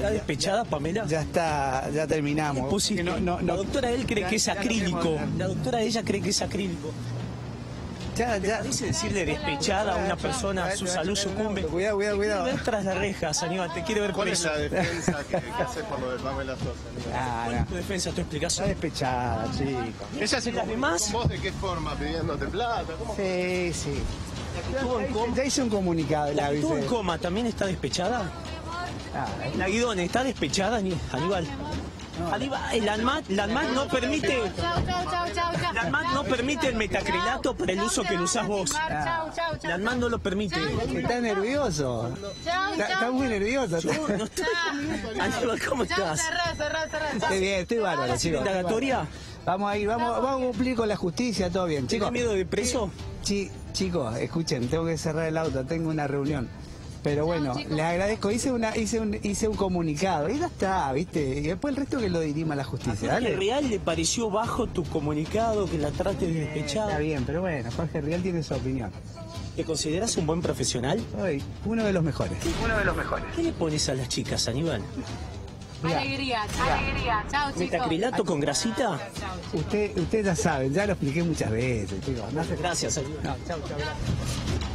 ¿Está despechada, Pamela? Ya está, ya terminamos. Pusiste. No, no, La doctora él cree que es acrílico. La doctora ella cree que es acrílico. Ya, ¿Te ya. parece decirle despechada a una persona, su salud sucumbe? Cuidado, cuidado, Te quiere cuidado. ver tras las rejas, Aníbal, te quiere ver ¿Cuál es preso. la defensa que, que haces por lo de Pamela Sosa? Ah, ¿Cuál no. es tu defensa, tu Está explicación? despechada, chico. ¿Ella se ¿Y las demás? con vos de qué forma? ¿Pidiéndote plata? ¿Cómo? Sí, sí. ¿Estuvo en coma? Ya hice un comunicado, ¿La la que estuvo en coma también está despechada? Ah, La Guidone, ¿está despechada, Aníbal? Aníbal, el ANMAT, la ANMAT no permite... Chau, chau, chau, chau, chau. La ANMAT no permite el metacrilato para el uso que lo usás vos. Chau, chau, chau. La ANMAT no lo permite. Está nervioso. Chau, Está, muy nervioso. Aníbal, ¿cómo estás? Estoy bien, estoy bárbaro, chicos. ¿Indagatoria? Vamos a ir, vamos, vamos a cumplir con la justicia, todo bien. ¿Tienes Chicos, miedo de preso? Sí, chicos, escuchen, tengo que cerrar el auto, tengo una reunión. Pero bueno, les agradezco, hice una, hice un, hice un comunicado y ya está, viste, y después el resto que lo dirima la justicia, ¿Jorge dale. Real le pareció bajo tu comunicado que la trates de Está despechada? bien, pero bueno, Jorge Rial tiene su opinión. ¿Te consideras un buen profesional? Hoy, uno de los mejores. Uno de los mejores. ¿Qué le pones a las chicas, Aníbal? Alegría, alegría. Chau, chicos. ¿Metacrilato con grasita? Usted, ustedes ya saben, ya lo expliqué muchas veces, chicos. No Gracias, Aníbal. No, chau, chau, gracias.